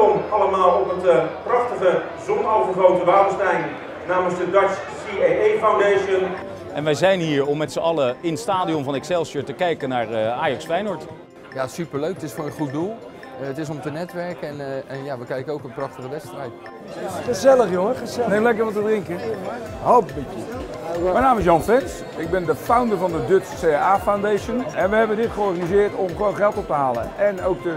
welkom allemaal op het uh, prachtige zonovergoten Woudenstein namens de Dutch CAA Foundation. En wij zijn hier om met z'n allen in het stadion van Excelsior te kijken naar uh, Ajax Feyenoord. Ja, superleuk. Het is voor een goed doel. Uh, het is om te netwerken en, en, ja, we kijken ook een prachtige wedstrijd. Gezellig jongen, gezellig. Neem lekker wat te drinken. Hoppetje. Mijn naam is Jan Vens. Ik ben de founder van de Dutch CAA Foundation. En we hebben dit georganiseerd om gewoon geld op te halen. En ook de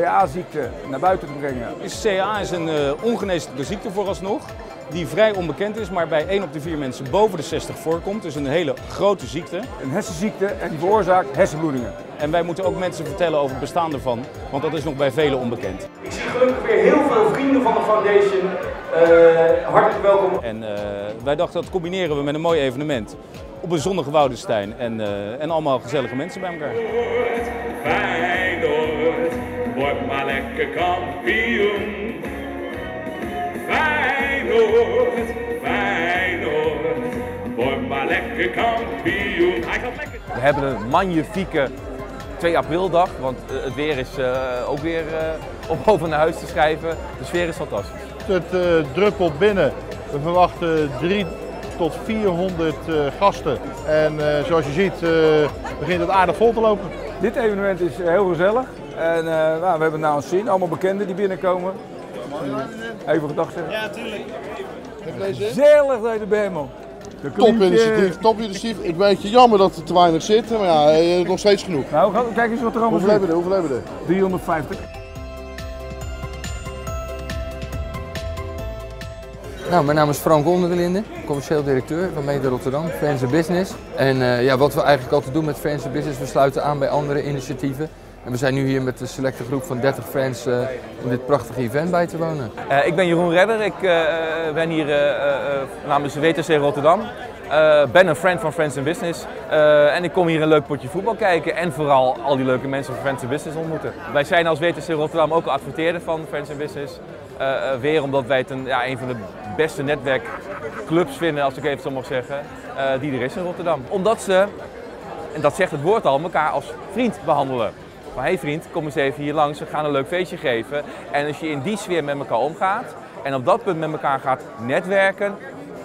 CA-ziekte naar buiten te brengen. CA is een uh, ongeneeslijke ziekte vooralsnog, die vrij onbekend is, maar bij 1 op de 4 mensen boven de 60 voorkomt. Dus een hele grote ziekte. Een hersenziekte en die veroorzaakt hersenbloedingen. En wij moeten ook mensen vertellen over het bestaan ervan, want dat is nog bij velen onbekend. Ik zie gelukkig weer heel veel vrienden van de foundation. Uh, hartelijk welkom. En uh, wij dachten dat combineren we met een mooi evenement op een zonnige Woudenstein en, uh, en allemaal gezellige mensen bij elkaar. Feyenoord, word maar lekker kampioen. Feyenoord, Feyenoord, word maar lekker kampioen. Hij gaat lekker. We hebben een magnifieke 2 april dag, want het weer is uh, ook weer uh, om over naar huis te schrijven. De sfeer is fantastisch. Het uh, druppelt binnen. We verwachten 3 tot 400 gasten. En zoals je ziet begint het aardig vol te lopen. Dit evenement is heel gezellig. En nou, we hebben nou eens zien, allemaal bekenden die binnenkomen. Even gedag zeggen. Ja, tuurlijk. Gezellig dat je er bent, man. Top initiatief, top initiatief. Ik weet je jammer dat er te weinig zit, maar ja, nog steeds genoeg. Nou, kijk eens wat er allemaal hoeveel hebben we er? Hoeveel hebben we er? 350. Nou, mijn naam is Frank Onderlinde, commercieel directeur van Mede Rotterdam, Friends Business. En uh, ja, wat we eigenlijk altijd doen met Friends Business, we sluiten aan bij andere initiatieven. En we zijn nu hier met een selecte groep van 30 fans uh, om dit prachtige event bij te wonen. Uh, ik ben Jeroen Redder, ik ben hier namens WTC Rotterdam. ben een friend van Friends in Business en ik kom hier een leuk potje voetbal kijken en vooral al die leuke mensen van Friends in Business ontmoeten. Wij zijn als WTC Rotterdam ook adverteerder van Friends in Business. weer omdat wij het een, ja, een van de beste netwerkclubs vinden, als ik even zo mag zeggen, die er is in Rotterdam. Omdat ze, en dat zegt het woord al, elkaar als vriend behandelen. Maar hey vriend, kom eens even hier langs, we gaan een leuk feestje geven. En als je in die sfeer met elkaar omgaat en op dat punt met elkaar gaat netwerken,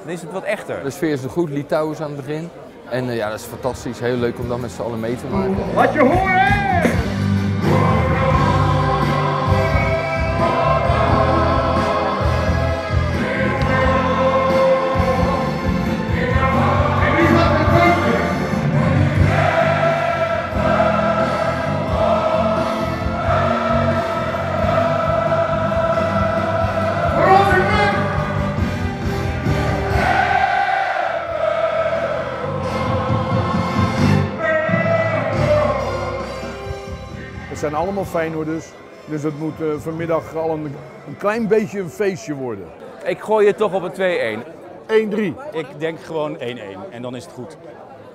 dan is het wat echter. De sfeer is er goed, Litouwen is aan het begin. En uh, ja, dat is fantastisch, heel leuk om dat met z'n allen mee te maken. Wat je horen! Het zijn allemaal Feyenoorders, dus het moet uh, vanmiddag al een, een, klein beetje een feestje worden. Ik gooi je toch op een 2-1. 1-3. Ik denk gewoon 1-1 en dan is het goed.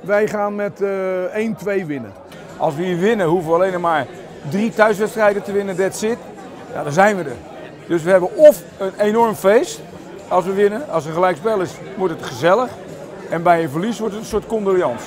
Wij gaan met uh, 1-2 winnen. Als we hier winnen, hoeven we alleen maar drie thuiswedstrijden te winnen, that's it. Ja, dan zijn we er. Dus we hebben of een enorm feest als we winnen. Als er gelijkspel is, wordt het gezellig. En bij een verlies wordt het een soort condoleance.